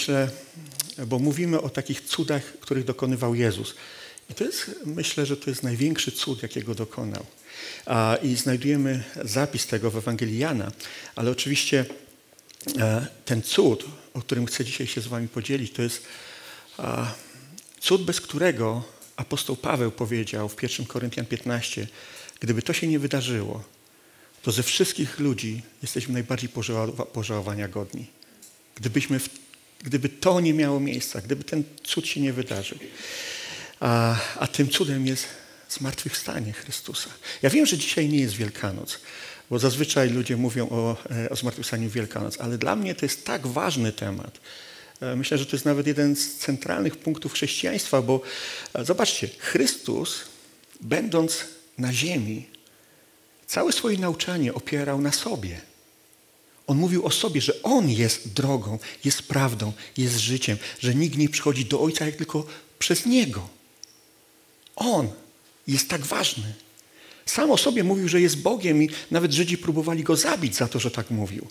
myślę, bo mówimy o takich cudach, których dokonywał Jezus. I to jest, myślę, że to jest największy cud, jakiego dokonał. I znajdujemy zapis tego w Ewangelii Jana, ale oczywiście e, ten cud, o którym chcę dzisiaj się z wami podzielić, to jest cud, bez którego apostoł Paweł powiedział w 1 Koryntian 15, gdyby to się nie wydarzyło, to ze wszystkich ludzi jesteśmy najbardziej pożałowania godni. Gdybyśmy, gdyby to nie miało miejsca, gdyby ten cud się nie wydarzył. A, a tym cudem jest zmartwychwstanie Chrystusa. Ja wiem, że dzisiaj nie jest Wielkanoc, bo zazwyczaj ludzie mówią o, e, o zmartwychwstaniu Wielkanoc, ale dla mnie to jest tak ważny temat. E, myślę, że to jest nawet jeden z centralnych punktów chrześcijaństwa, bo e, zobaczcie, Chrystus, będąc na ziemi, całe swoje nauczanie opierał na sobie. On mówił o sobie, że On jest drogą, jest prawdą, jest życiem, że nikt nie przychodzi do Ojca jak tylko przez Niego. On jest tak ważny. Sam o sobie mówił, że jest Bogiem i nawet Żydzi próbowali go zabić za to, że tak mówił.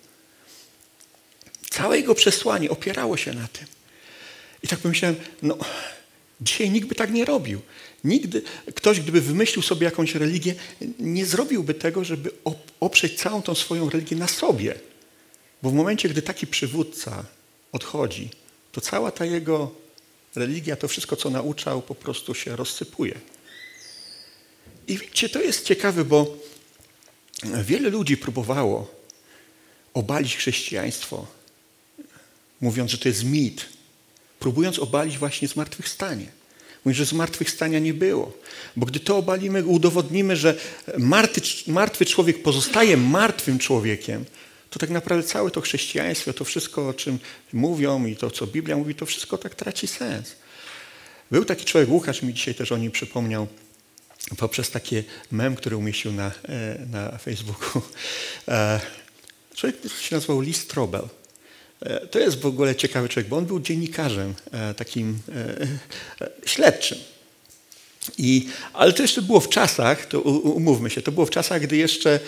Całe jego przesłanie opierało się na tym. I tak pomyślałem, no dzisiaj nikt by tak nie robił. Nigdy ktoś, gdyby wymyślił sobie jakąś religię, nie zrobiłby tego, żeby oprzeć całą tą swoją religię na sobie. Bo w momencie, gdy taki przywódca odchodzi, to cała ta jego religia, to wszystko, co nauczał, po prostu się rozsypuje. I widzicie, to jest ciekawe, bo wiele ludzi próbowało obalić chrześcijaństwo, mówiąc, że to jest mit, próbując obalić właśnie zmartwychwstanie. Mówi, że zmartwychwstania nie było. Bo gdy to obalimy, udowodnimy, że martwy, martwy człowiek pozostaje martwym człowiekiem, to tak naprawdę całe to chrześcijaństwo, to wszystko, o czym mówią i to, co Biblia mówi, to wszystko tak traci sens. Był taki człowiek, Łukasz mi dzisiaj też o nim przypomniał, poprzez taki mem, który umieścił na, e, na Facebooku. E, człowiek się nazywał Lee Strobel. E, to jest w ogóle ciekawy człowiek, bo on był dziennikarzem takim śledczym. I, ale to jeszcze było w czasach, to umówmy się, to było w czasach, gdy jeszcze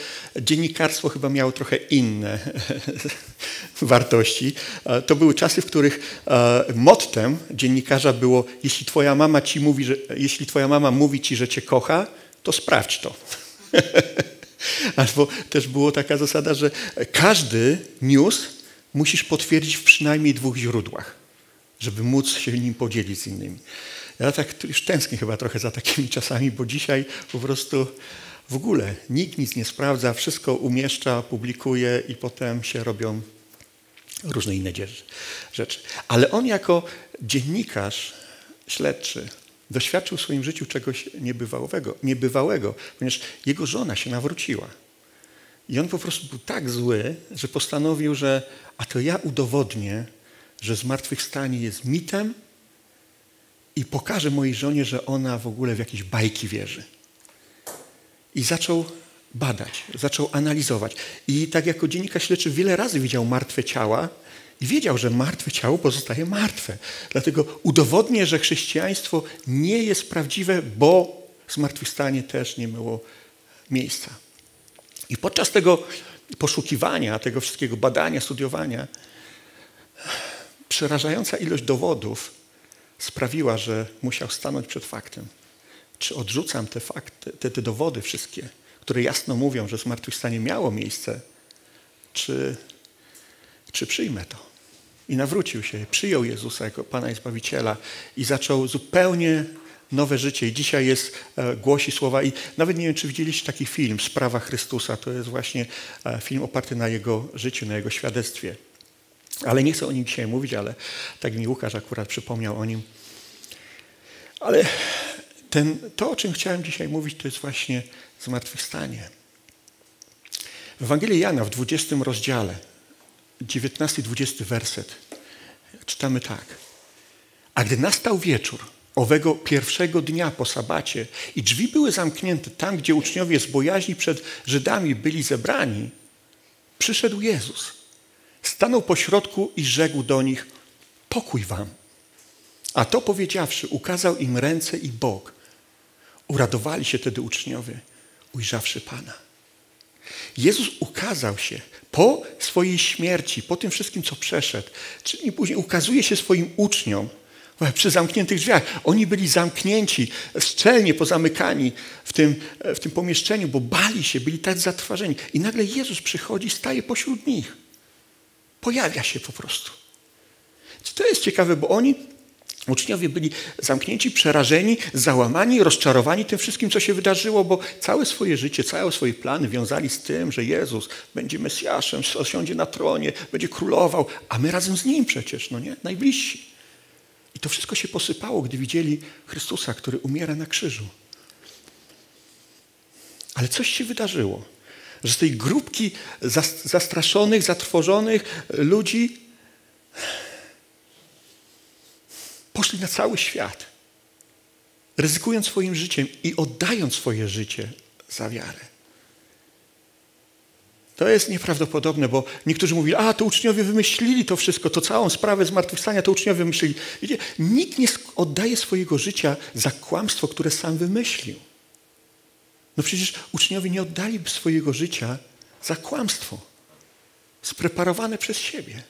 dziennikarstwo chyba miało trochę inne wartości. To były czasy, w których mottem dziennikarza było, jeśli twoja mama ci mówi, że, jeśli twoja mama mówi ci, że cię kocha, to sprawdź to. Albo też była taka zasada, że każdy news musisz potwierdzić w przynajmniej dwóch źródłach, żeby móc się nim podzielić z innymi. Ja tak już tęsknię chyba trochę za takimi czasami, bo dzisiaj po prostu w ogóle nikt nic nie sprawdza, wszystko umieszcza, publikuje i potem się robią różne inne rzeczy. Ale on jako dziennikarz śledczy doświadczył w swoim życiu czegoś niebywałego, niebywałego, ponieważ jego żona się nawróciła. I on po prostu był tak zły, że postanowił, że a to ja udowodnię, że zmartwychwstanie jest mitem, i pokażę mojej żonie, że ona w ogóle w jakieś bajki wierzy. I zaczął badać, zaczął analizować. I tak jako dziennikarz śledczy wiele razy widział martwe ciała i wiedział, że martwe ciało pozostaje martwe. Dlatego udowodnię, że chrześcijaństwo nie jest prawdziwe, bo zmartwychwstanie też nie miało miejsca. I podczas tego poszukiwania, tego wszystkiego badania, studiowania, przerażająca ilość dowodów sprawiła, że musiał stanąć przed faktem. Czy odrzucam te fakty, te, te dowody wszystkie, które jasno mówią, że zmartwychwstanie miało miejsce, czy, czy przyjmę to? I nawrócił się, przyjął Jezusa jako Pana i Zbawiciela i zaczął zupełnie nowe życie. I dzisiaj jest, e, głosi słowa i nawet nie wiem, czy widzieliście taki film, Sprawa Chrystusa. To jest właśnie e, film oparty na Jego życiu, na Jego świadectwie. Ale nie chcę o nim dzisiaj mówić, ale tak mi Łukasz akurat przypomniał o nim. Ale ten, to, o czym chciałem dzisiaj mówić, to jest właśnie zmartwychwstanie. W Ewangelii Jana w 20 rozdziale, 19-20 werset, czytamy tak. A gdy nastał wieczór owego pierwszego dnia po sabacie i drzwi były zamknięte tam, gdzie uczniowie z bojaźni przed Żydami byli zebrani, przyszedł Jezus – Stanął pośrodku i rzekł do nich, pokój wam. A to powiedziawszy, ukazał im ręce i bok. Uradowali się tedy uczniowie, ujrzawszy Pana. Jezus ukazał się po swojej śmierci, po tym wszystkim, co przeszedł, czyli później ukazuje się swoim uczniom przy zamkniętych drzwiach. Oni byli zamknięci, szczelnie pozamykani w tym, w tym pomieszczeniu, bo bali się, byli tak zatrważeni. I nagle Jezus przychodzi, staje pośród nich. Pojawia się po prostu. To jest ciekawe, bo oni Uczniowie byli zamknięci, przerażeni, załamani, rozczarowani tym wszystkim, co się wydarzyło, bo całe swoje życie, całe swoje plany wiązali z tym, że Jezus będzie Mesjaszem, osiądzie na tronie, będzie królował, a my razem z Nim przecież, no nie? Najbliżsi. I to wszystko się posypało, gdy widzieli Chrystusa, który umiera na krzyżu. Ale coś się wydarzyło, że z tej grupki zastraszonych, zatrwożonych ludzi poszli na cały świat, ryzykując swoim życiem i oddając swoje życie za wiarę. To jest nieprawdopodobne, bo niektórzy mówili, a to uczniowie wymyślili to wszystko, to całą sprawę zmartwychwstania to uczniowie wymyślili. Wiecie, nikt nie oddaje swojego życia za kłamstwo, które sam wymyślił. No przecież uczniowie nie oddaliby swojego życia za kłamstwo spreparowane przez siebie.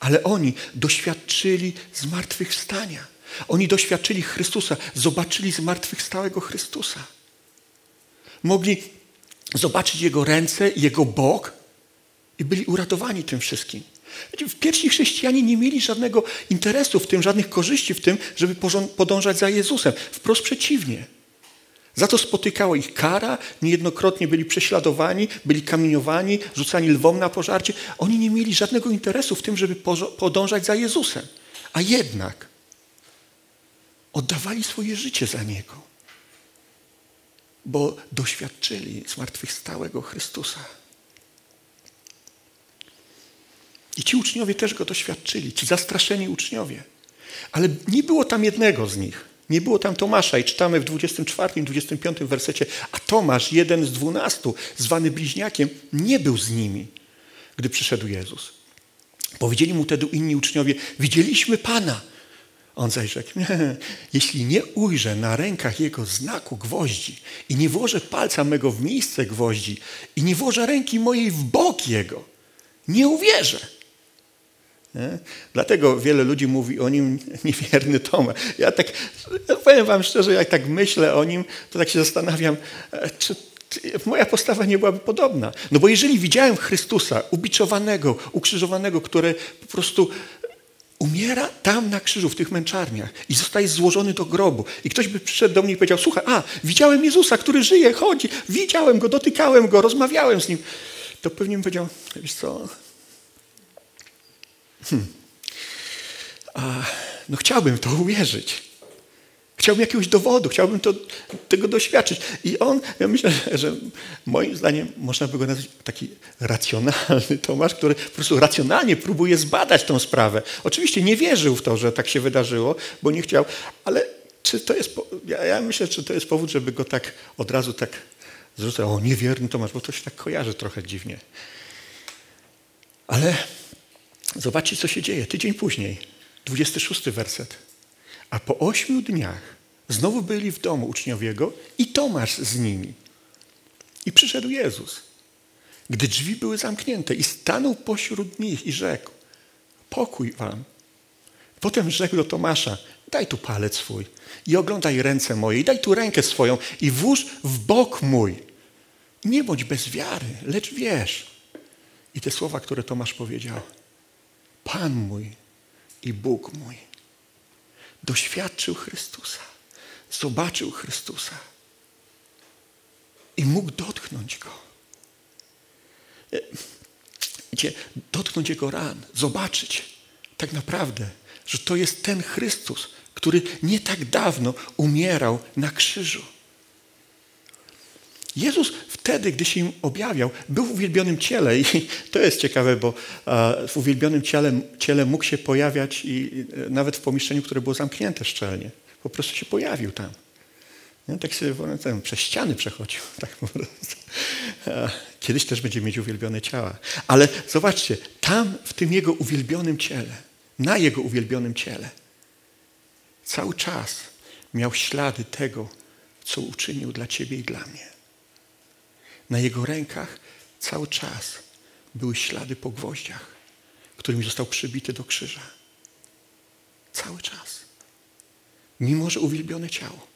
Ale oni doświadczyli zmartwychwstania. Oni doświadczyli Chrystusa, zobaczyli zmartwychwstałego Chrystusa. Mogli zobaczyć Jego ręce, Jego bok i byli uratowani tym wszystkim. Pierwsi chrześcijanie nie mieli żadnego interesu w tym, żadnych korzyści w tym, żeby podążać za Jezusem. Wprost przeciwnie. Za to spotykała ich kara, niejednokrotnie byli prześladowani, byli kamieniowani, rzucani lwom na pożarcie. Oni nie mieli żadnego interesu w tym, żeby podążać za Jezusem. A jednak oddawali swoje życie za Niego, bo doświadczyli zmartwychwstałego Chrystusa. I ci uczniowie też go doświadczyli, ci zastraszeni uczniowie. Ale nie było tam jednego z nich, nie było tam Tomasza i czytamy w 24 25 wersecie, a Tomasz, jeden z dwunastu, zwany bliźniakiem, nie był z nimi, gdy przyszedł Jezus. Powiedzieli mu wtedy inni uczniowie, widzieliśmy Pana. On zaś rzekł, jeśli nie ujrzę na rękach Jego znaku gwoździ i nie włożę palca mego w miejsce gwoździ i nie włożę ręki mojej w bok Jego, nie uwierzę. Dlatego wiele ludzi mówi o nim niewierny Tomasz. Ja tak, powiem wam szczerze, jak tak myślę o nim, to tak się zastanawiam, e, czy moja postawa nie byłaby podobna. No bo jeżeli widziałem Chrystusa ubiczowanego, ukrzyżowanego, który po prostu umiera tam na krzyżu, w tych męczarniach i zostaje złożony do grobu. I ktoś by przyszedł do mnie i powiedział, słuchaj, a, widziałem Jezusa, który żyje, chodzi, widziałem Go, dotykałem Go, rozmawiałem z Nim. To pewnie bym powiedział, wiesz co, Hmm. A, no chciałbym to uwierzyć. Chciałbym jakiegoś dowodu, chciałbym to, tego doświadczyć. I on, ja myślę, że moim zdaniem można by go nazwać taki racjonalny Tomasz, który po prostu racjonalnie próbuje zbadać tą sprawę. Oczywiście nie wierzył w to, że tak się wydarzyło, bo nie chciał, ale czy to jest, ja, ja myślę, czy to jest powód, żeby go tak od razu tak zrzucać, o niewierny Tomasz, bo to się tak kojarzy trochę dziwnie. Ale Zobaczcie, co się dzieje. Tydzień później, 26 werset. A po ośmiu dniach znowu byli w domu uczniowiego i Tomasz z nimi. I przyszedł Jezus, gdy drzwi były zamknięte i stanął pośród nich i rzekł, pokój wam. Potem rzekł do Tomasza, daj tu palec swój i oglądaj ręce moje i daj tu rękę swoją i włóż w bok mój. Nie bądź bez wiary, lecz wierz. I te słowa, które Tomasz powiedział – Pan mój i Bóg mój. Doświadczył Chrystusa, zobaczył Chrystusa i mógł dotknąć Go. E, wiecie, dotknąć Jego ran, zobaczyć tak naprawdę, że to jest ten Chrystus, który nie tak dawno umierał na krzyżu. Jezus wtedy, gdy się im objawiał, był w uwielbionym ciele i to jest ciekawe, bo w uwielbionym ciele, ciele mógł się pojawiać i nawet w pomieszczeniu, które było zamknięte szczelnie. Po prostu się pojawił tam. Tak sobie ten, przez ściany przechodził. Tak po prostu. Kiedyś też będzie mieć uwielbione ciała. Ale zobaczcie, tam w tym jego uwielbionym ciele, na jego uwielbionym ciele, cały czas miał ślady tego, co uczynił dla ciebie i dla mnie. Na jego rękach cały czas były ślady po gwoździach, którymi został przybity do krzyża. Cały czas. Mimo, że uwielbione ciało.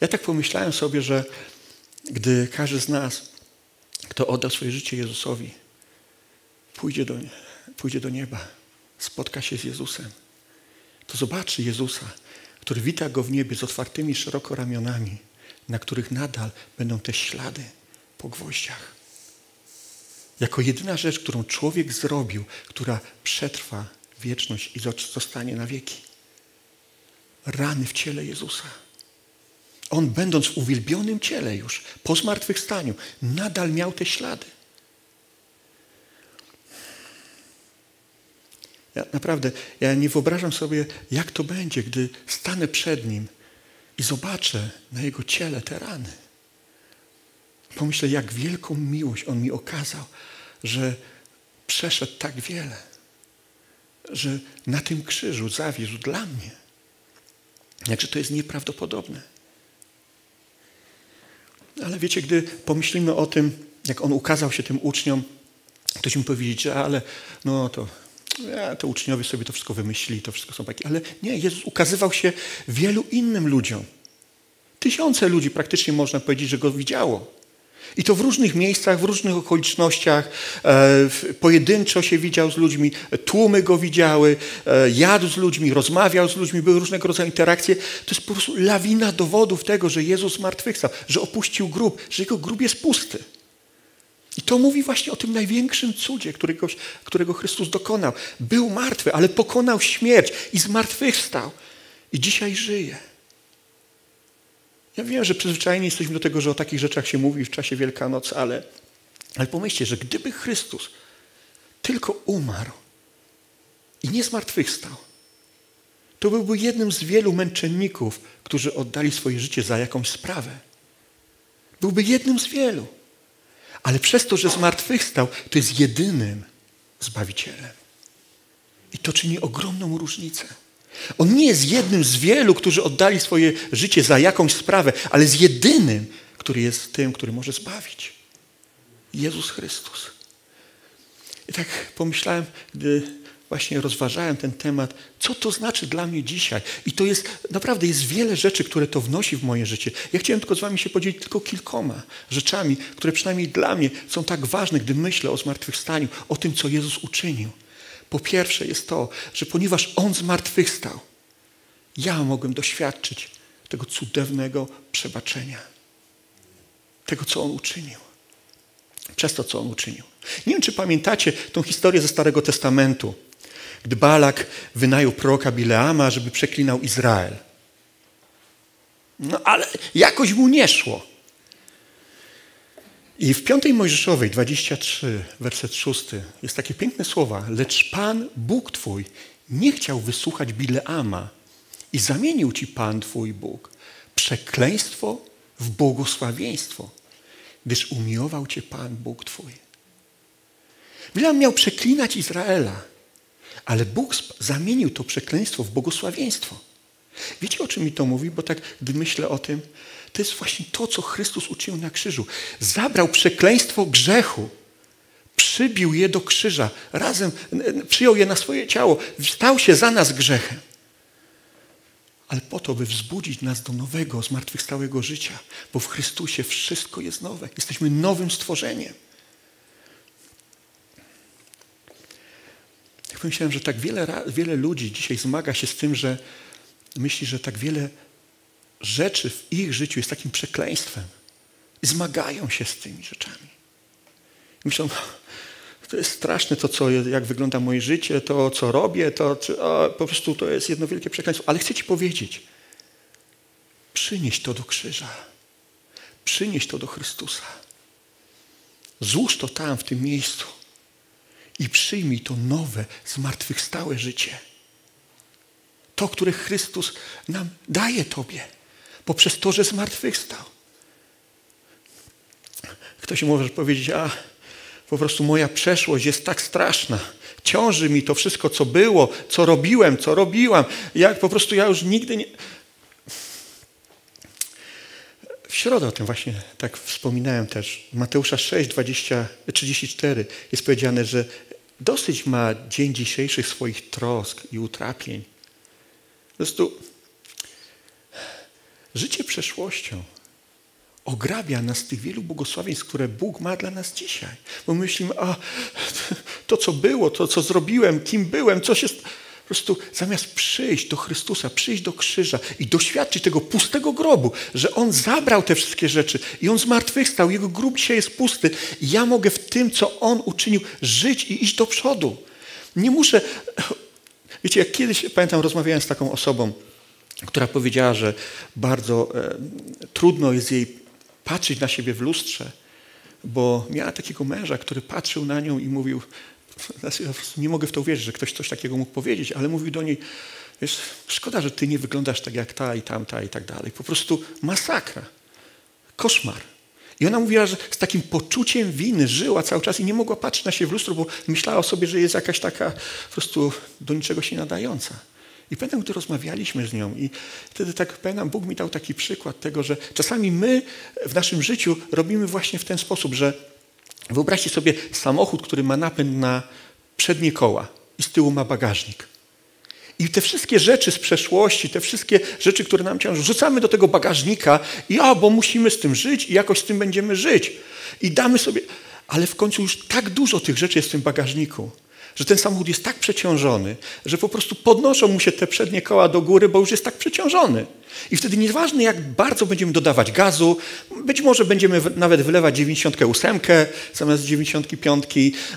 Ja tak pomyślałem sobie, że gdy każdy z nas, kto oddał swoje życie Jezusowi, pójdzie do, pójdzie do nieba, spotka się z Jezusem, to zobaczy Jezusa, który wita go w niebie z otwartymi szeroko ramionami, na których nadal będą te ślady po gwoździach. Jako jedyna rzecz, którą człowiek zrobił, która przetrwa wieczność i zostanie na wieki. Rany w ciele Jezusa. On, będąc w uwielbionym ciele już, po zmartwychwstaniu, nadal miał te ślady. Ja naprawdę, ja nie wyobrażam sobie, jak to będzie, gdy stanę przed Nim i zobaczę na Jego ciele te rany. Pomyślę, jak wielką miłość On mi okazał, że przeszedł tak wiele, że na tym krzyżu zawiózł dla mnie. Jakże to jest nieprawdopodobne. Ale wiecie, gdy pomyślimy o tym, jak On ukazał się tym uczniom, ktoś mi powiedzieć, ale no to ja, to uczniowie sobie to wszystko wymyślili, to wszystko są takie. Ale nie, Jezus ukazywał się wielu innym ludziom. Tysiące ludzi praktycznie można powiedzieć, że Go widziało. I to w różnych miejscach, w różnych okolicznościach. E, pojedynczo się widział z ludźmi, tłumy go widziały, e, jadł z ludźmi, rozmawiał z ludźmi, były różnego rodzaju interakcje. To jest po prostu lawina dowodów tego, że Jezus zmartwychwstał, że opuścił grób, że jego grób jest pusty. I to mówi właśnie o tym największym cudzie, którego, którego Chrystus dokonał. Był martwy, ale pokonał śmierć i zmartwychwstał. I dzisiaj żyje. Ja wiem, że przyzwyczajeni jesteśmy do tego, że o takich rzeczach się mówi w czasie Wielkanocy, ale, ale pomyślcie, że gdyby Chrystus tylko umarł i nie zmartwychwstał, to byłby jednym z wielu męczenników, którzy oddali swoje życie za jakąś sprawę. Byłby jednym z wielu. Ale przez to, że zmartwychwstał, to jest jedynym Zbawicielem. I to czyni ogromną różnicę. On nie jest jednym z wielu, którzy oddali swoje życie za jakąś sprawę, ale jest jedynym, który jest tym, który może zbawić. Jezus Chrystus. I tak pomyślałem, gdy właśnie rozważałem ten temat, co to znaczy dla mnie dzisiaj. I to jest, naprawdę jest wiele rzeczy, które to wnosi w moje życie. Ja chciałem tylko z wami się podzielić tylko kilkoma rzeczami, które przynajmniej dla mnie są tak ważne, gdy myślę o zmartwychwstaniu, o tym, co Jezus uczynił. Po pierwsze jest to, że ponieważ On zmartwychwstał, ja mogłem doświadczyć tego cudownego przebaczenia. Tego, co On uczynił. Przez to, co On uczynił. Nie wiem, czy pamiętacie tą historię ze Starego Testamentu, gdy Balak wynajął proroka Bileama, żeby przeklinał Izrael. No ale jakoś mu nie szło. I w piątej Mojżeszowej, 23, werset 6, jest takie piękne słowa. Lecz Pan, Bóg Twój, nie chciał wysłuchać Bileama i zamienił Ci Pan Twój Bóg przekleństwo w błogosławieństwo, gdyż umiłował Cię Pan, Bóg Twój. Bileam miał przeklinać Izraela, ale Bóg zamienił to przekleństwo w błogosławieństwo. Wiecie, o czym mi to mówi? Bo tak, gdy myślę o tym, to jest właśnie to, co Chrystus uczynił na krzyżu. Zabrał przekleństwo grzechu, przybił je do krzyża, razem przyjął je na swoje ciało, stał się za nas grzechem. Ale po to, by wzbudzić nas do nowego, zmartwychwstałego życia, bo w Chrystusie wszystko jest nowe. Jesteśmy nowym stworzeniem. Jak pomyślałem, że tak wiele, wiele ludzi dzisiaj zmaga się z tym, że myśli, że tak wiele rzeczy w ich życiu jest takim przekleństwem. I zmagają się z tymi rzeczami. Myślą, to jest straszne to, co, jak wygląda moje życie, to, co robię, to o, po prostu to jest jedno wielkie przekleństwo. Ale chcę Ci powiedzieć, przynieś to do krzyża. Przynieś to do Chrystusa. Złóż to tam, w tym miejscu i przyjmij to nowe, zmartwychwstałe życie. To, które Chrystus nam daje Tobie poprzez to, że zmartwychwstał. Ktoś może powiedzieć, a po prostu moja przeszłość jest tak straszna. Ciąży mi to wszystko, co było, co robiłem, co robiłam. Jak po prostu ja już nigdy nie... w środę o tym właśnie tak wspominałem też. Mateusza 6, 20, 34 jest powiedziane, że dosyć ma dzień dzisiejszych swoich trosk i utrapień. Po prostu życie przeszłością ograbia nas tych wielu błogosławieństw, które Bóg ma dla nas dzisiaj. Bo myślimy, a to co było, to co zrobiłem, kim byłem, coś jest... Po prostu zamiast przyjść do Chrystusa, przyjść do krzyża i doświadczyć tego pustego grobu, że On zabrał te wszystkie rzeczy i On zmartwychwstał, Jego grób dzisiaj jest pusty i ja mogę w tym, co On uczynił, żyć i iść do przodu. Nie muszę... Wiecie, jak kiedyś, pamiętam, rozmawiałem z taką osobą, która powiedziała, że bardzo e, trudno jest jej patrzeć na siebie w lustrze, bo miała takiego męża, który patrzył na nią i mówił, znaczy, ja nie mogę w to uwierzyć, że ktoś coś takiego mógł powiedzieć, ale mówił do niej, wiesz, szkoda, że ty nie wyglądasz tak jak ta i tamta i tak dalej. Po prostu masakra, koszmar. I ona mówiła, że z takim poczuciem winy żyła cały czas i nie mogła patrzeć na siebie w lustro, bo myślała o sobie, że jest jakaś taka po prostu do niczego się nadająca. I pamiętam, gdy rozmawialiśmy z nią i wtedy tak pamiętam, Bóg mi dał taki przykład tego, że czasami my w naszym życiu robimy właśnie w ten sposób, że wyobraźcie sobie samochód, który ma napęd na przednie koła i z tyłu ma bagażnik. I te wszystkie rzeczy z przeszłości, te wszystkie rzeczy, które nam ciążą, rzucamy do tego bagażnika i a, bo musimy z tym żyć i jakoś z tym będziemy żyć. I damy sobie... Ale w końcu już tak dużo tych rzeczy jest w tym bagażniku, że ten samochód jest tak przeciążony, że po prostu podnoszą mu się te przednie koła do góry, bo już jest tak przeciążony. I wtedy nieważne, jak bardzo będziemy dodawać gazu, być może będziemy nawet wylewać 98 zamiast 95,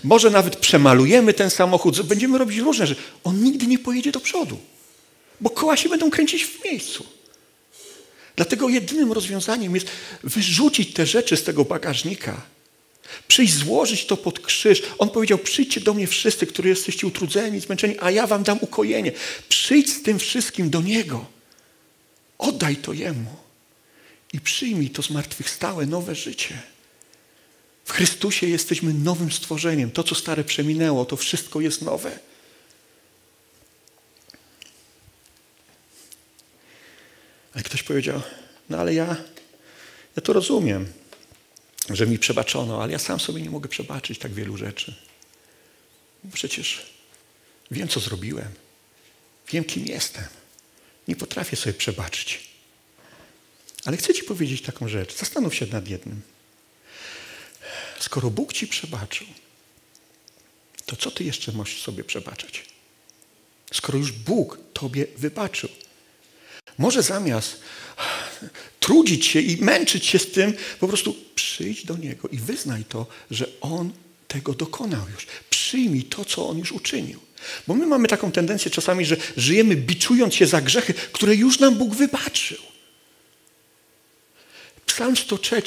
może nawet przemalujemy ten samochód, będziemy robić różne rzeczy. On nigdy nie pojedzie do przodu, bo koła się będą kręcić w miejscu. Dlatego jedynym rozwiązaniem jest wyrzucić te rzeczy z tego bagażnika Przyjść, złożyć to pod krzyż. On powiedział, przyjdźcie do mnie wszyscy, którzy jesteście utrudzeni, zmęczeni, a ja wam dam ukojenie. Przyjdź z tym wszystkim do Niego. Oddaj to Jemu i przyjmij to zmartwychwstałe, nowe życie. W Chrystusie jesteśmy nowym stworzeniem. To, co stare przeminęło, to wszystko jest nowe. Ale ktoś powiedział, no ale ja, ja to rozumiem że mi przebaczono, ale ja sam sobie nie mogę przebaczyć tak wielu rzeczy. Przecież wiem, co zrobiłem. Wiem, kim jestem. Nie potrafię sobie przebaczyć. Ale chcę Ci powiedzieć taką rzecz. Zastanów się nad jednym. Skoro Bóg Ci przebaczył, to co Ty jeszcze możesz sobie przebaczać? Skoro już Bóg Tobie wybaczył. Może zamiast trudzić się i męczyć się z tym, po prostu przyjdź do Niego i wyznaj to, że On tego dokonał już. Przyjmij to, co On już uczynił. Bo my mamy taką tendencję czasami, że żyjemy biczując się za grzechy, które już nam Bóg wybaczył. Psalm 103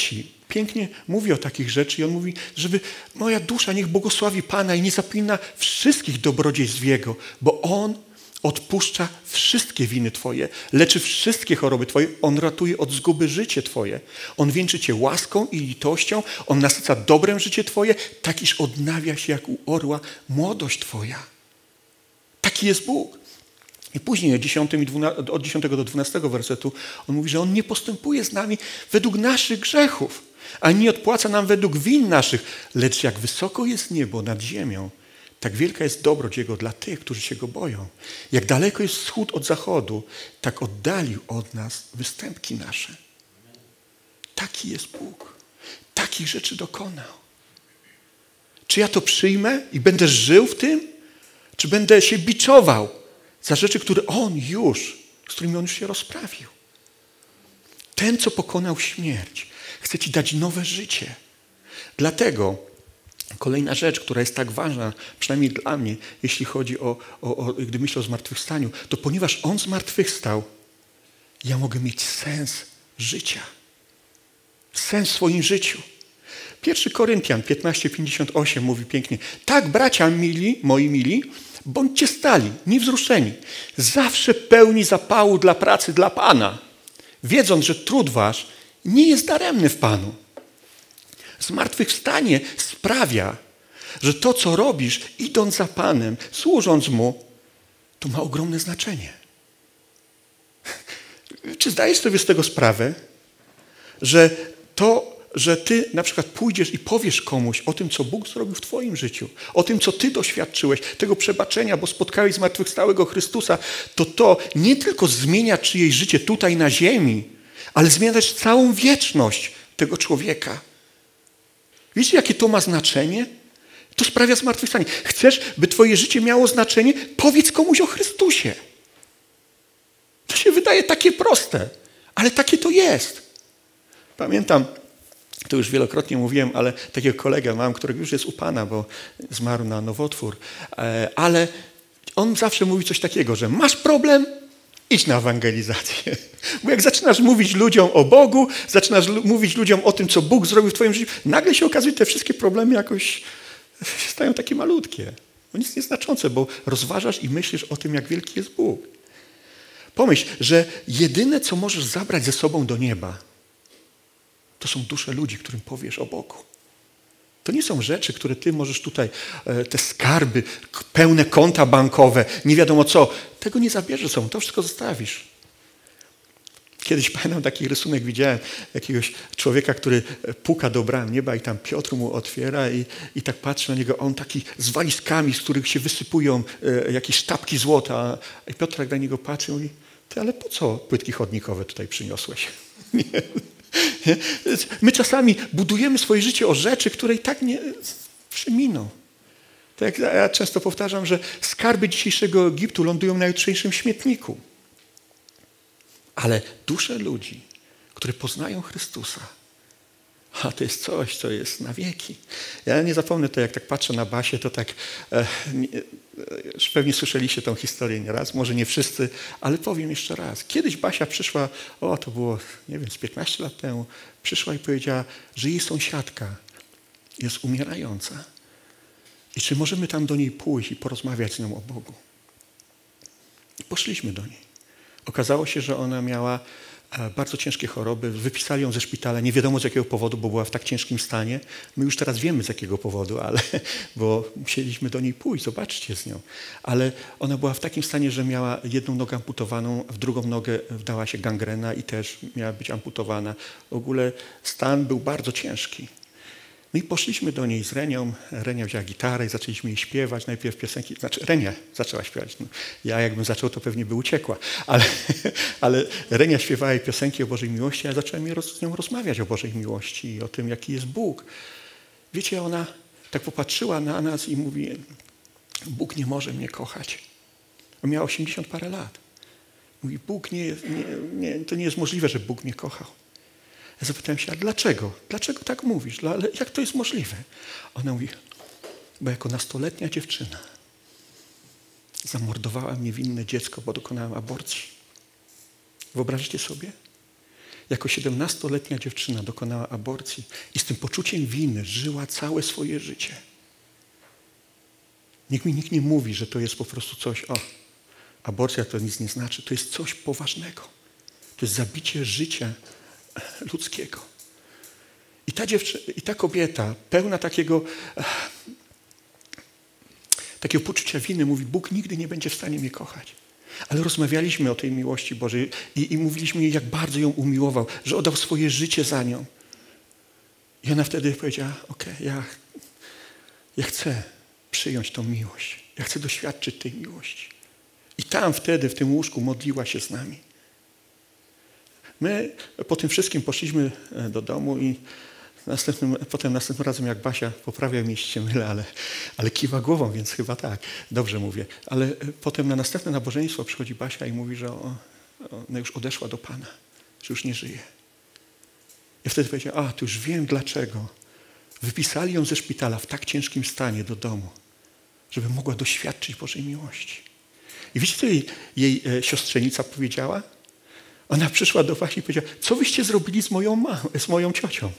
pięknie mówi o takich rzeczy i on mówi, żeby moja dusza niech błogosławi Pana i nie zapina wszystkich dobrodziejstw Jego, bo On odpuszcza wszystkie winy Twoje, leczy wszystkie choroby Twoje, On ratuje od zguby życie Twoje. On wieńczy Cię łaską i litością, On nasyca dobrem życie Twoje, tak iż odnawia się jak u orła młodość Twoja. Taki jest Bóg. I później od 10, od 10 do 12 wersetu on mówi, że On nie postępuje z nami według naszych grzechów, ani nie odpłaca nam według win naszych, lecz jak wysoko jest niebo nad ziemią, tak wielka jest dobroć Jego dla tych, którzy się Go boją. Jak daleko jest wschód od zachodu, tak oddalił od nas występki nasze. Taki jest Bóg. Takich rzeczy dokonał. Czy ja to przyjmę i będę żył w tym? Czy będę się biczował za rzeczy, które On już, z którymi On już się rozprawił? Ten, co pokonał śmierć, chce Ci dać nowe życie. Dlatego Kolejna rzecz, która jest tak ważna, przynajmniej dla mnie, jeśli chodzi o, o, o gdy myślę o zmartwychwstaniu, to ponieważ On zmartwychwstał, ja mogę mieć sens życia. Sens w swoim życiu. Pierwszy Koryntian 15:58 mówi pięknie: Tak, bracia mili, moi mili, bądźcie stali, niewzruszeni, zawsze pełni zapału dla pracy dla Pana, wiedząc, że trud wasz nie jest daremny w Panu. Zmartwychwstanie sprawia, że to, co robisz, idąc za Panem, służąc Mu, to ma ogromne znaczenie. Czy zdajesz sobie z tego sprawę, że to, że ty na przykład pójdziesz i powiesz komuś o tym, co Bóg zrobił w twoim życiu, o tym, co ty doświadczyłeś, tego przebaczenia, bo spotkałeś zmartwychwstałego Chrystusa, to to nie tylko zmienia czyjeś życie tutaj na ziemi, ale zmienia też całą wieczność tego człowieka. Wiecie, jakie to ma znaczenie? To sprawia zmartwychwstanie. Chcesz, by twoje życie miało znaczenie? Powiedz komuś o Chrystusie. To się wydaje takie proste, ale takie to jest. Pamiętam, to już wielokrotnie mówiłem, ale takiego kolegę mam, który już jest u Pana, bo zmarł na nowotwór, e, ale on zawsze mówi coś takiego, że masz problem, idź na ewangelizację. Bo jak zaczynasz mówić ludziom o Bogu, zaczynasz mówić ludziom o tym, co Bóg zrobił w twoim życiu, nagle się okazuje, że te wszystkie problemy jakoś stają takie malutkie. No nic nieznaczące, bo rozważasz i myślisz o tym, jak wielki jest Bóg. Pomyśl, że jedyne, co możesz zabrać ze sobą do nieba, to są dusze ludzi, którym powiesz o Bogu. To nie są rzeczy, które ty możesz tutaj, e, te skarby, pełne konta bankowe, nie wiadomo co. Tego nie zabierzesz sobą, to wszystko zostawisz. Kiedyś pamiętam taki rysunek, widziałem jakiegoś człowieka, który puka do bram nieba i tam Piotr mu otwiera i, i tak patrzy na niego, on taki z walizkami, z których się wysypują e, jakieś sztabki złota. I Piotr tak na niego patrzy i mówi, ty ale po co płytki chodnikowe tutaj przyniosłeś? Nie. My czasami budujemy swoje życie o rzeczy, które i tak nie przeminą. Tak jak ja często powtarzam, że skarby dzisiejszego Egiptu lądują na jutrzejszym śmietniku. Ale dusze ludzi, które poznają Chrystusa, a to jest coś, co jest na wieki. Ja nie zapomnę to, jak tak patrzę na Basię, to tak, e, e, pewnie słyszeliście tą historię nieraz, może nie wszyscy, ale powiem jeszcze raz. Kiedyś Basia przyszła, o to było, nie wiem, z 15 lat temu, przyszła i powiedziała, że jej sąsiadka jest umierająca. I czy możemy tam do niej pójść i porozmawiać z nią o Bogu? I poszliśmy do niej. Okazało się, że ona miała bardzo ciężkie choroby. Wypisali ją ze szpitala, nie wiadomo z jakiego powodu, bo była w tak ciężkim stanie. My już teraz wiemy z jakiego powodu, ale, bo musieliśmy do niej pójść, zobaczcie z nią. Ale ona była w takim stanie, że miała jedną nogę amputowaną, w drugą nogę wdała się gangrena i też miała być amputowana. W ogóle stan był bardzo ciężki. No i poszliśmy do niej z Renią. Renia wzięła gitarę i zaczęliśmy jej śpiewać. Najpierw piosenki, znaczy Renia zaczęła śpiewać. No, ja jakbym zaczął, to pewnie by uciekła. Ale, ale Renia śpiewała jej piosenki o Bożej miłości, a ja zacząłem z nią rozmawiać o Bożej miłości i o tym, jaki jest Bóg. Wiecie, ona tak popatrzyła na nas i mówi, Bóg nie może mnie kochać. On miał 80 parę lat. Mówi, Bóg nie, nie, nie, to nie jest możliwe, że Bóg mnie kochał. Zapytałem się, a dlaczego? Dlaczego tak mówisz? Jak to jest możliwe? Ona mówi, bo jako nastoletnia dziewczyna zamordowała niewinne dziecko, bo dokonałem aborcji. Wyobraźcie sobie? Jako siedemnastoletnia dziewczyna dokonała aborcji i z tym poczuciem winy żyła całe swoje życie. Nikt mi nikt nie mówi, że to jest po prostu coś, o, aborcja to nic nie znaczy. To jest coś poważnego. To jest zabicie życia ludzkiego. I ta, dziewczyna, I ta kobieta, pełna takiego, takiego poczucia winy, mówi: Bóg nigdy nie będzie w stanie mnie kochać. Ale rozmawialiśmy o tej miłości Bożej i, i mówiliśmy jej, jak bardzo ją umiłował, że oddał swoje życie za nią. I ona wtedy powiedziała: OK, ja, ja chcę przyjąć tą miłość. Ja chcę doświadczyć tej miłości. I tam wtedy, w tym łóżku, modliła się z nami. My po tym wszystkim poszliśmy e, do domu i następnym, potem następnym razem jak Basia poprawia mi się mylę, ale, ale kiwa głową, więc chyba tak, dobrze mówię. Ale e, potem na następne nabożeństwo przychodzi Basia i mówi, że ona już odeszła do Pana, że już nie żyje. Ja wtedy powiedziałem, a, to już wiem dlaczego. Wypisali ją ze szpitala w tak ciężkim stanie do domu, żeby mogła doświadczyć Bożej miłości. I wiecie, co jej, jej e, siostrzenica powiedziała? Ona przyszła do was i powiedziała, co wyście zrobili z moją, z moją ciocią?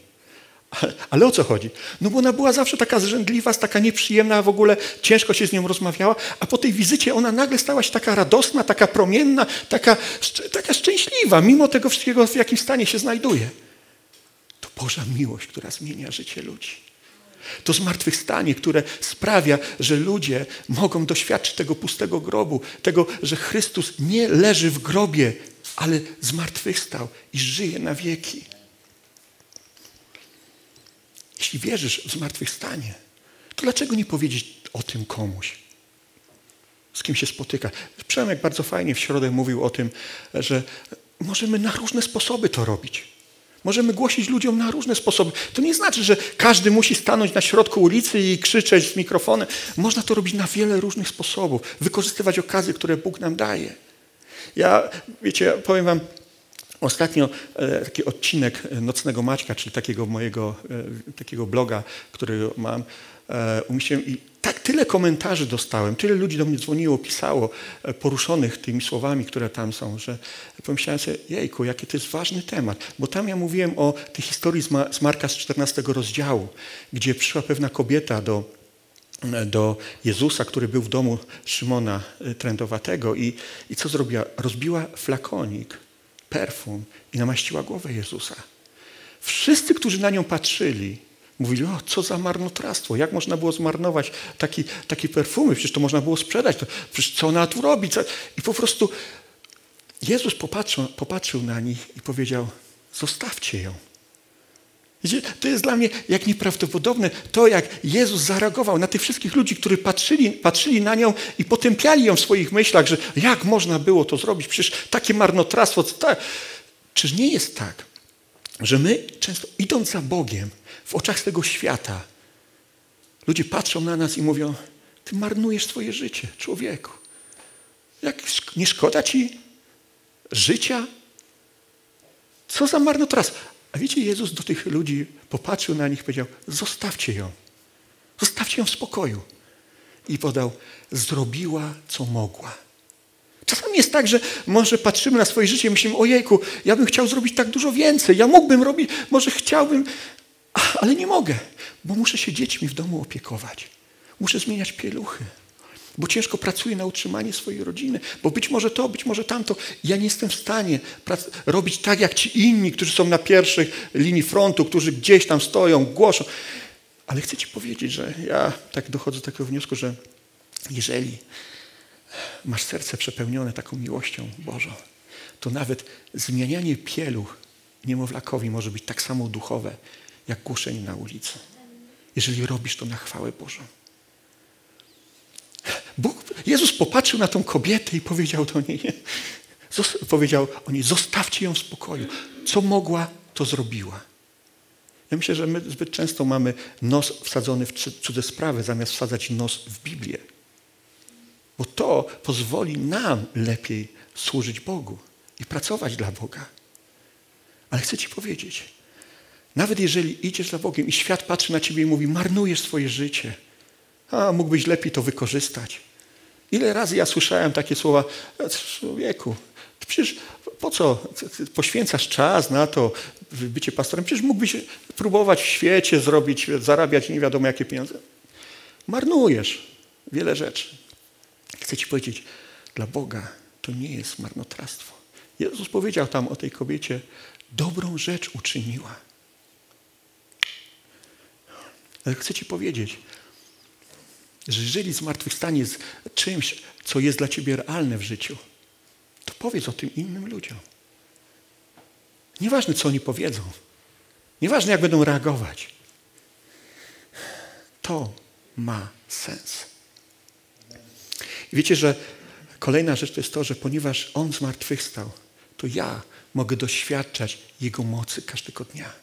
Ale, ale o co chodzi? No bo ona była zawsze taka zrzędliwa, taka nieprzyjemna, w ogóle ciężko się z nią rozmawiała, a po tej wizycie ona nagle stała się taka radosna, taka promienna, taka, taka szczęśliwa, mimo tego wszystkiego, w jakim stanie się znajduje. To Boża miłość, która zmienia życie ludzi. To zmartwychwstanie, które sprawia, że ludzie mogą doświadczyć tego pustego grobu, tego, że Chrystus nie leży w grobie, ale zmartwychwstał i żyje na wieki. Jeśli wierzysz w zmartwychwstanie, to dlaczego nie powiedzieć o tym komuś? Z kim się spotyka? Przemek bardzo fajnie w środę mówił o tym, że możemy na różne sposoby to robić. Możemy głosić ludziom na różne sposoby. To nie znaczy, że każdy musi stanąć na środku ulicy i krzyczeć z mikrofonem. Można to robić na wiele różnych sposobów. Wykorzystywać okazje, które Bóg nam daje. Ja, wiecie, powiem wam, Ostatnio e, taki odcinek Nocnego Maćka, czyli takiego mojego e, takiego bloga, który mam, e, umieściłem i tak tyle komentarzy dostałem, tyle ludzi do mnie dzwoniło, pisało, poruszonych tymi słowami, które tam są, że pomyślałem sobie, jejku, jaki to jest ważny temat. Bo tam ja mówiłem o tej historii z Marka z 14 rozdziału, gdzie przyszła pewna kobieta do, do Jezusa, który był w domu Szymona Trędowatego i, i co zrobiła? Rozbiła flakonik perfum i namaściła głowę Jezusa. Wszyscy, którzy na nią patrzyli, mówili, o, co za marnotrawstwo, jak można było zmarnować taki, takie perfumy, przecież to można było sprzedać, to, przecież co ona tu robi? Co? I po prostu Jezus popatrzył, popatrzył na nich i powiedział, zostawcie ją. Wiecie, to jest dla mnie jak nieprawdopodobne to, jak Jezus zareagował na tych wszystkich ludzi, którzy patrzyli, patrzyli na nią i potępiali ją w swoich myślach, że jak można było to zrobić, przecież takie marnotrawstwo. Czyż nie jest tak, że my często idąc za Bogiem w oczach tego świata, ludzie patrzą na nas i mówią, ty marnujesz swoje życie, człowieku. Jak nie szkoda ci życia? Co za marnotrawstwo? A wiecie, Jezus do tych ludzi popatrzył na nich i powiedział: Zostawcie ją. Zostawcie ją w spokoju. I podał: Zrobiła, co mogła. Czasami jest tak, że może patrzymy na swoje życie i myślimy: Ojejku, ja bym chciał zrobić tak dużo więcej. Ja mógłbym robić, może chciałbym, ale nie mogę, bo muszę się dziećmi w domu opiekować. Muszę zmieniać pieluchy bo ciężko pracuję na utrzymanie swojej rodziny, bo być może to, być może tamto. Ja nie jestem w stanie robić tak, jak ci inni, którzy są na pierwszej linii frontu, którzy gdzieś tam stoją, głoszą. Ale chcę ci powiedzieć, że ja tak dochodzę do takiego wniosku, że jeżeli masz serce przepełnione taką miłością Bożą, to nawet zmienianie pieluch niemowlakowi może być tak samo duchowe, jak głoszenie na ulicy. Jeżeli robisz to na chwałę Bożą. Bóg, Jezus popatrzył na tą kobietę i powiedział do niej, powiedział o niej, zostawcie ją w spokoju. Co mogła, to zrobiła. Ja myślę, że my zbyt często mamy nos wsadzony w cudze sprawy, zamiast wsadzać nos w Biblię. Bo to pozwoli nam lepiej służyć Bogu i pracować dla Boga. Ale chcę Ci powiedzieć, nawet jeżeli idziesz za Bogiem i świat patrzy na Ciebie i mówi, marnujesz swoje życie, a mógłbyś lepiej to wykorzystać. Ile razy ja słyszałem takie słowa, człowieku, przecież po co poświęcasz czas na to, bycie pastorem? Przecież mógłbyś próbować w świecie zrobić, zarabiać nie wiadomo jakie pieniądze. Marnujesz wiele rzeczy. Chcę ci powiedzieć, dla Boga to nie jest marnotrawstwo. Jezus powiedział tam o tej kobiecie, dobrą rzecz uczyniła. Ale chcę ci powiedzieć, że jeżeli zmartwychwstanie jest czymś, co jest dla ciebie realne w życiu, to powiedz o tym innym ludziom. Nieważne, co oni powiedzą. Nieważne, jak będą reagować. To ma sens. I wiecie, że kolejna rzecz to jest to, że ponieważ On zmartwychwstał, to ja mogę doświadczać Jego mocy każdego dnia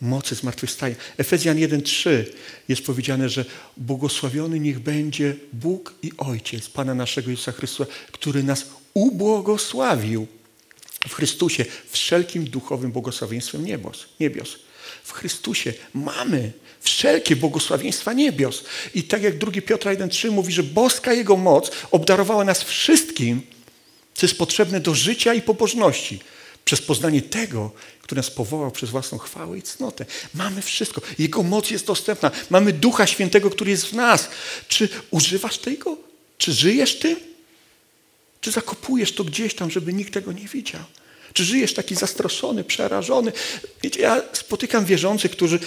mocy zmartwychwstania. Efezjan 1,3 jest powiedziane, że błogosławiony niech będzie Bóg i Ojciec Pana naszego Jezusa Chrystusa, który nas ubłogosławił w Chrystusie wszelkim duchowym błogosławieństwem niebos, niebios. W Chrystusie mamy wszelkie błogosławieństwa niebios. I tak jak 2 Piotra 1,3 mówi, że boska Jego moc obdarowała nas wszystkim, co jest potrzebne do życia i pobożności przez poznanie tego, który nas powołał przez własną chwałę i cnotę. Mamy wszystko. Jego moc jest dostępna. Mamy Ducha Świętego, który jest w nas. Czy używasz tego? Czy żyjesz tym? Czy zakopujesz to gdzieś tam, żeby nikt tego nie widział? Czy żyjesz taki zastraszony, przerażony? Wiecie, ja spotykam wierzących, którzy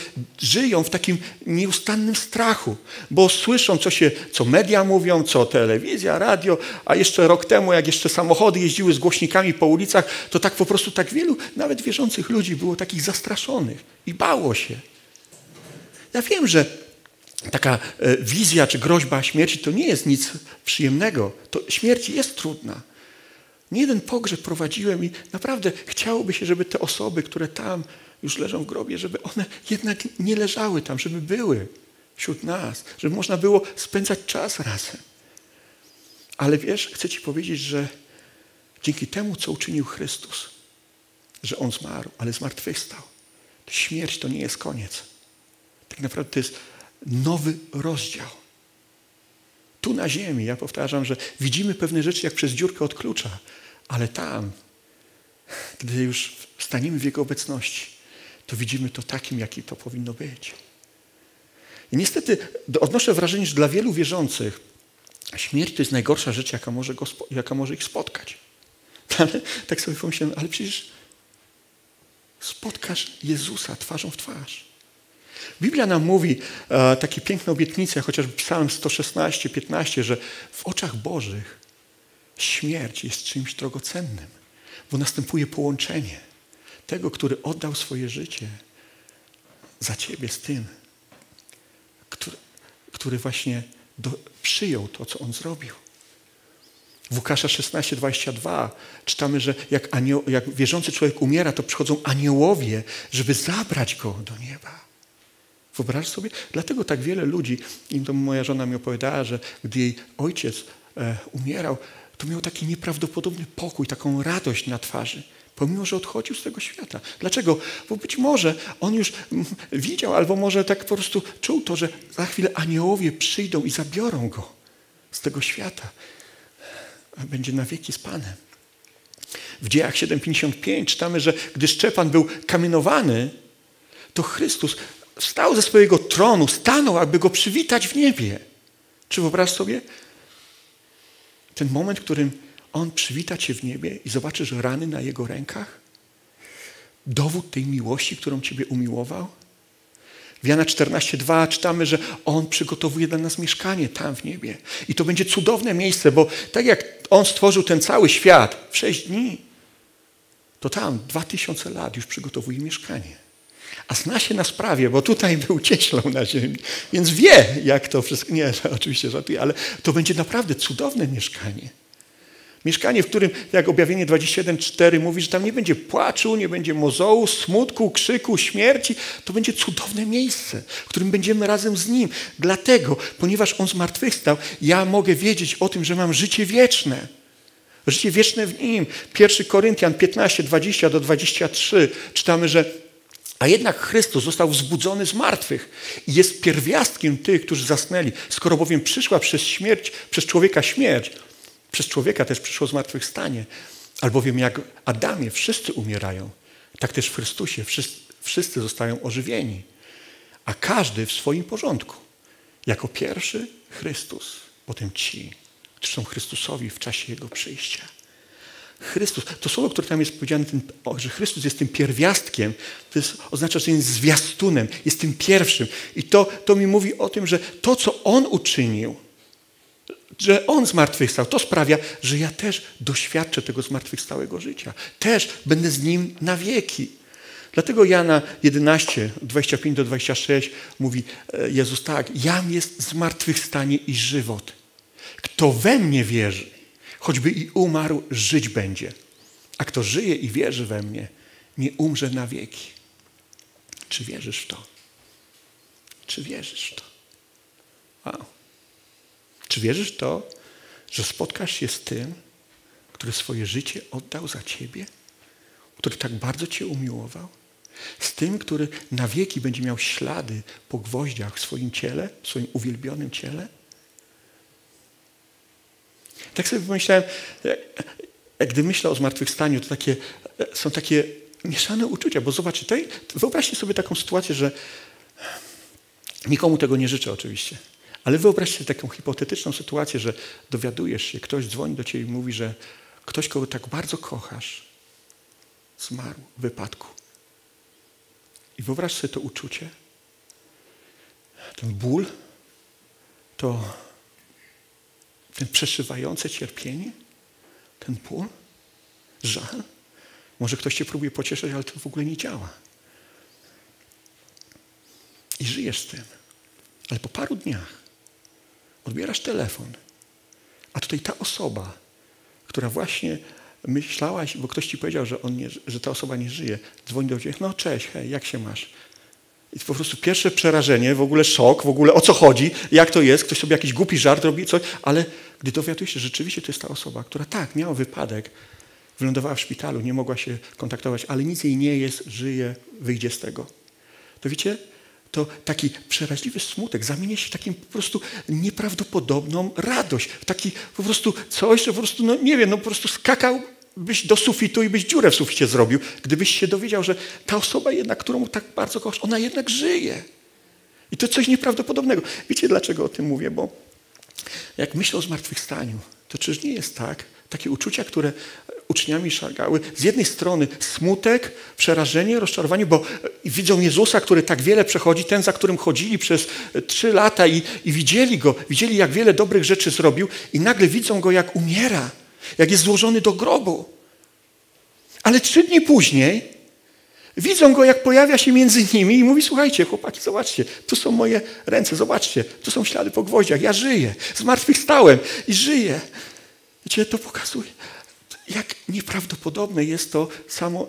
żyją w takim nieustannym strachu, bo słyszą, co, się, co media mówią, co telewizja, radio, a jeszcze rok temu, jak jeszcze samochody jeździły z głośnikami po ulicach, to tak po prostu tak wielu, nawet wierzących ludzi było takich zastraszonych i bało się. Ja wiem, że taka e, wizja czy groźba śmierci to nie jest nic przyjemnego. To śmierć jest trudna. Nie jeden pogrzeb prowadziłem i naprawdę chciałoby się, żeby te osoby, które tam już leżą w grobie, żeby one jednak nie leżały tam, żeby były wśród nas, żeby można było spędzać czas razem. Ale wiesz, chcę Ci powiedzieć, że dzięki temu, co uczynił Chrystus, że On zmarł, ale zmartwychwstał. Śmierć to nie jest koniec. Tak naprawdę to jest nowy rozdział. Tu na ziemi, ja powtarzam, że widzimy pewne rzeczy jak przez dziurkę od klucza, ale tam, gdy już staniemy w Jego obecności, to widzimy to takim, jaki to powinno być. I niestety odnoszę wrażenie, że dla wielu wierzących śmierć to jest najgorsza rzecz, jaka może, go, jaka może ich spotkać. Ale tak sobie pomyślałem, ale przecież spotkasz Jezusa twarzą w twarz. Biblia nam mówi e, takie piękne obietnice, chociażby Psalm 116, 15, że w oczach Bożych śmierć jest czymś drogocennym, bo następuje połączenie tego, który oddał swoje życie za ciebie z tym, który, który właśnie do, przyjął to, co on zrobił. W Łukasza 16, 22 czytamy, że jak, jak wierzący człowiek umiera, to przychodzą aniołowie, żeby zabrać go do nieba. Wyobraź sobie? Dlatego tak wiele ludzi, i to moja żona mi opowiadała, że gdy jej ojciec e, umierał, to miał taki nieprawdopodobny pokój, taką radość na twarzy, pomimo, że odchodził z tego świata. Dlaczego? Bo być może on już mm, widział, albo może tak po prostu czuł to, że za chwilę aniołowie przyjdą i zabiorą go z tego świata. Będzie na wieki z Panem. W dziejach 7,55 czytamy, że gdy Szczepan był kamienowany, to Chrystus wstał ze swojego tronu, stanął, aby go przywitać w niebie. Czy wyobraź sobie ten moment, w którym on przywita cię w niebie i zobaczysz rany na jego rękach? Dowód tej miłości, którą ciebie umiłował? W Jana 14,2 czytamy, że On przygotowuje dla nas mieszkanie tam w niebie. I to będzie cudowne miejsce, bo tak jak On stworzył ten cały świat w sześć dni, to tam dwa tysiące lat już przygotowuje mieszkanie a zna się na sprawie, bo tutaj był cieślą na ziemi, więc wie, jak to wszystko. Nie, oczywiście żartuję, ale to będzie naprawdę cudowne mieszkanie. Mieszkanie, w którym, jak objawienie 27.4 mówi, że tam nie będzie płaczu, nie będzie mozołu, smutku, krzyku, śmierci. To będzie cudowne miejsce, w którym będziemy razem z Nim. Dlatego, ponieważ On zmartwychwstał, ja mogę wiedzieć o tym, że mam życie wieczne. Życie wieczne w Nim. 1 Koryntian 15, 20 do 23 czytamy, że a jednak Chrystus został wzbudzony z martwych i jest pierwiastkiem tych, którzy zasnęli. Skoro bowiem przyszła przez śmierć, przez człowieka śmierć, przez człowieka też przyszło zmartwychwstanie. Albowiem jak Adamie wszyscy umierają, tak też w Chrystusie wszyscy, wszyscy zostają ożywieni. A każdy w swoim porządku. Jako pierwszy Chrystus, potem ci, którzy są Chrystusowi w czasie Jego przyjścia. Chrystus, to słowo, które tam jest powiedziane, ten, że Chrystus jest tym pierwiastkiem, to jest, oznacza, że jest zwiastunem, jest tym pierwszym. I to, to mi mówi o tym, że to, co On uczynił, że On zmartwychwstał, to sprawia, że ja też doświadczę tego zmartwychwstałego życia. Też będę z Nim na wieki. Dlatego Jana 11, 25 do 26 mówi e, Jezus tak, jam jest zmartwychwstanie i żywot. Kto we mnie wierzy, choćby i umarł, żyć będzie. A kto żyje i wierzy we mnie, nie umrze na wieki. Czy wierzysz w to? Czy wierzysz w to? Wow. Czy wierzysz w to, że spotkasz się z tym, który swoje życie oddał za ciebie? Który tak bardzo cię umiłował? Z tym, który na wieki będzie miał ślady po gwoździach w swoim ciele, w swoim uwielbionym ciele? Tak sobie pomyślałem, gdy myślę o zmartwychwstaniu, to takie, są takie mieszane uczucia, bo zobaczcie, wyobraźcie sobie taką sytuację, że nikomu tego nie życzę oczywiście, ale wyobraźcie taką hipotetyczną sytuację, że dowiadujesz się, ktoś dzwoni do ciebie i mówi, że ktoś, kogo tak bardzo kochasz, zmarł w wypadku. I wyobraź sobie to uczucie, ten ból, to ten przeszywające cierpienie, ten ból, żal. Może ktoś cię próbuje pocieszać, ale to w ogóle nie działa. I żyjesz z tym. Ale po paru dniach odbierasz telefon, a tutaj ta osoba, która właśnie myślałaś, bo ktoś ci powiedział, że, on nie, że ta osoba nie żyje, dzwoni do ciebie, no cześć, hej, jak się masz? I po prostu pierwsze przerażenie, w ogóle szok, w ogóle o co chodzi, jak to jest, ktoś sobie jakiś głupi żart robi, coś, ale gdy dowiadujesz się, że rzeczywiście to jest ta osoba, która tak, miała wypadek, wylądowała w szpitalu, nie mogła się kontaktować, ale nic jej nie jest, żyje, wyjdzie z tego. To wiecie, to taki przeraźliwy smutek zamienia się w taką po prostu nieprawdopodobną radość. Taki po prostu coś, że po prostu, no nie wiem, no po prostu skakał byś do sufitu i byś dziurę w suficie zrobił, gdybyś się dowiedział, że ta osoba jednak, którą tak bardzo kochasz, ona jednak żyje. I to coś nieprawdopodobnego. Wiecie, dlaczego o tym mówię? Bo jak myślę o zmartwychwstaniu, to czyż nie jest tak, takie uczucia, które uczniami szargały. Z jednej strony smutek, przerażenie, rozczarowanie, bo widzą Jezusa, który tak wiele przechodzi, ten, za którym chodzili przez trzy lata i, i widzieli go, widzieli, jak wiele dobrych rzeczy zrobił i nagle widzą go, jak umiera, jak jest złożony do grobu. Ale trzy dni później widzą go, jak pojawia się między nimi i mówi, słuchajcie, chłopaki, zobaczcie, tu są moje ręce, zobaczcie, tu są ślady po gwoździach, ja żyję, zmartwychwstałem i żyję. Wiecie, to pokazuje, jak nieprawdopodobne jest to samo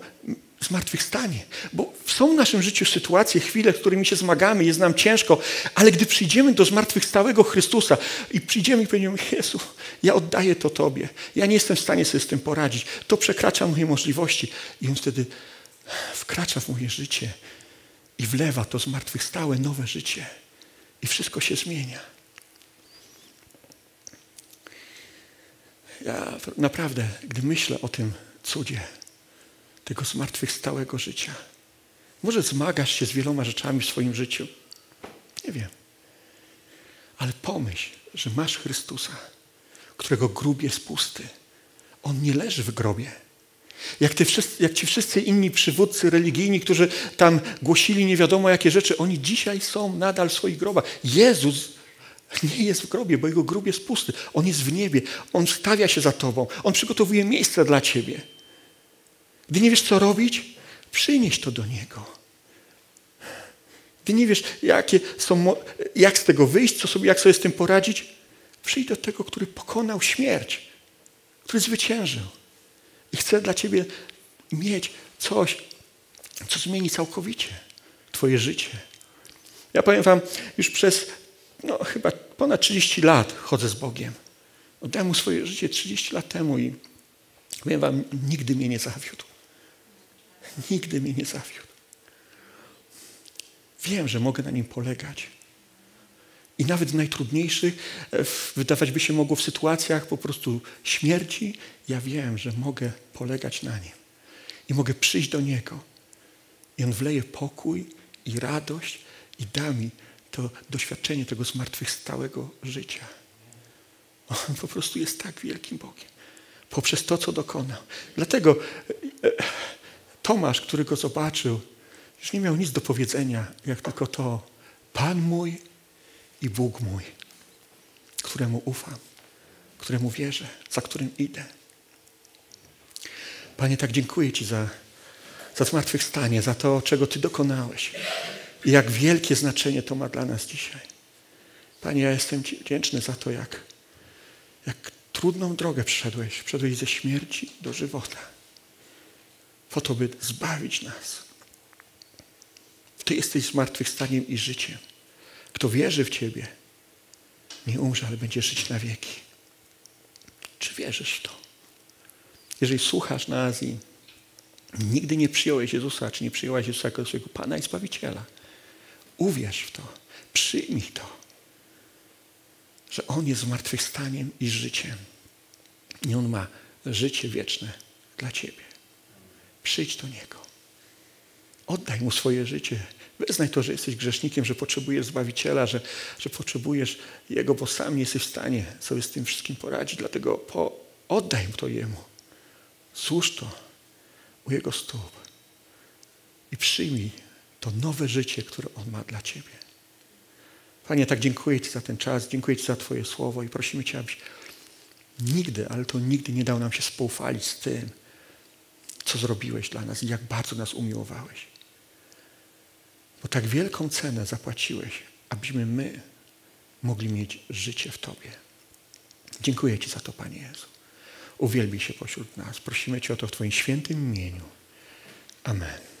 zmartwychwstanie. Bo są w naszym życiu sytuacje, chwile, z którymi się zmagamy, jest nam ciężko, ale gdy przyjdziemy do zmartwychwstałego Chrystusa i przyjdziemy i powiemy, Jezu, ja oddaję to Tobie. Ja nie jestem w stanie sobie z tym poradzić. To przekracza moje możliwości. I On wtedy wkracza w moje życie i wlewa to zmartwychwstałe nowe życie. I wszystko się zmienia. Ja naprawdę, gdy myślę o tym cudzie, tego zmartwychwstałego życia, może zmagasz się z wieloma rzeczami w swoim życiu. Nie wiem. Ale pomyśl, że masz Chrystusa, którego grób jest pusty. On nie leży w grobie. Jak, ty wszyscy, jak ci wszyscy inni przywódcy religijni, którzy tam głosili nie wiadomo jakie rzeczy, oni dzisiaj są nadal w swoich grobach. Jezus nie jest w grobie, bo jego grób jest pusty. On jest w niebie. On stawia się za tobą. On przygotowuje miejsce dla ciebie. Gdy nie wiesz, co robić, przynieś to do niego. Gdy nie wiesz, jakie są, jak z tego wyjść, co sobie, jak sobie z tym poradzić, przyjdź do tego, który pokonał śmierć, który zwyciężył. I chce dla ciebie mieć coś, co zmieni całkowicie twoje życie. Ja powiem wam, już przez no, chyba ponad 30 lat chodzę z Bogiem. Oddałem mu swoje życie 30 lat temu i powiem wam, nigdy mnie nie zawiódł. Nigdy mnie nie zawiódł. Wiem, że mogę na nim polegać. I nawet w najtrudniejszych, e, wydawać by się mogło w sytuacjach po prostu śmierci, ja wiem, że mogę polegać na nim. I mogę przyjść do niego. I on wleje pokój i radość i da mi to doświadczenie tego zmartwychwstałego życia. On po prostu jest tak wielkim Bogiem. Poprzez to, co dokonał. Dlatego e, Tomasz, który go zobaczył, już nie miał nic do powiedzenia, jak tylko to Pan mój i Bóg mój, któremu ufam, któremu wierzę, za którym idę. Panie, tak dziękuję Ci za, za zmartwychwstanie, za to, czego Ty dokonałeś. I jak wielkie znaczenie to ma dla nas dzisiaj. Panie, ja jestem Ci wdzięczny za to, jak, jak trudną drogę przeszedłeś. Przeszedłeś ze śmierci do żywota. Po to, by zbawić nas. Ty jesteś zmartwychwstaniem i życiem. Kto wierzy w Ciebie, nie umrze, ale będzie żyć na wieki. Czy wierzysz w to? Jeżeli słuchasz nas i nigdy nie przyjąłeś Jezusa, czy nie przyjęłaś Jezusa jako swojego Pana i Zbawiciela, Uwierz w to. Przyjmij to. Że On jest zmartwychwstaniem i życiem. I On ma życie wieczne dla Ciebie. Przyjdź do Niego. Oddaj Mu swoje życie. Wyznaj to, że jesteś grzesznikiem, że potrzebujesz Zbawiciela, że, że potrzebujesz Jego, bo sam nie jesteś w stanie sobie z tym wszystkim poradzić. Dlatego po, oddaj to Jemu. Służ to u Jego stóp i przyjmij to nowe życie, które On ma dla Ciebie. Panie, tak dziękuję Ci za ten czas, dziękuję Ci za Twoje słowo i prosimy Cię, abyś nigdy, ale to nigdy nie dał nam się spoufalić z tym, co zrobiłeś dla nas i jak bardzo nas umiłowałeś. Bo tak wielką cenę zapłaciłeś, abyśmy my mogli mieć życie w Tobie. Dziękuję Ci za to, Panie Jezu. Uwielbij się pośród nas. Prosimy Cię o to w Twoim świętym imieniu. Amen.